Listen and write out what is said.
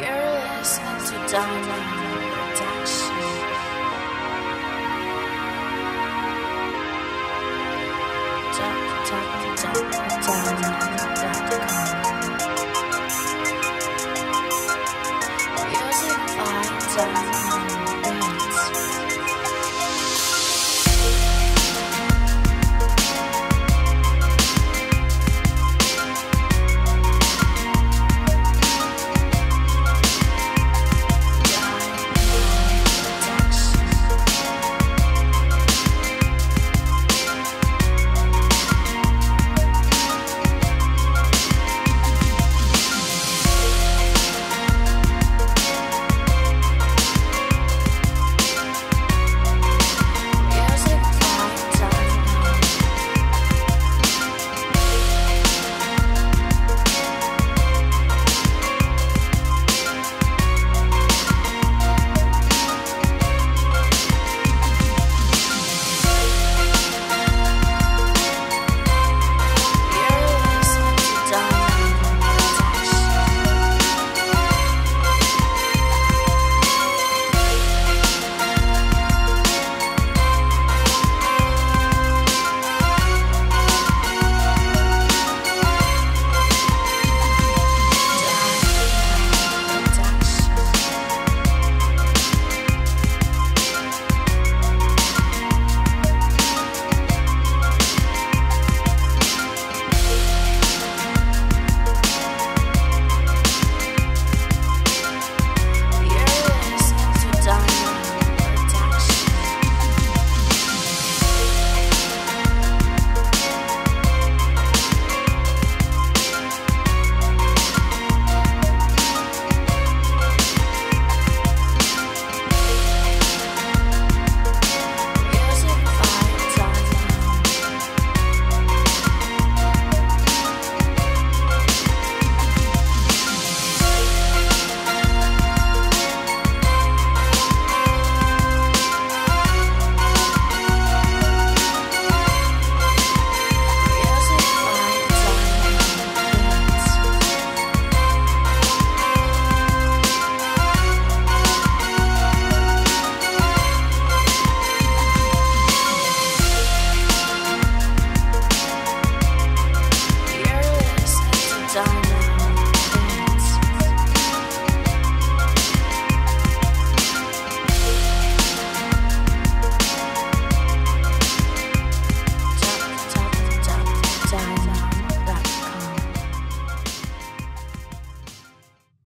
You're listening to Diamond Production.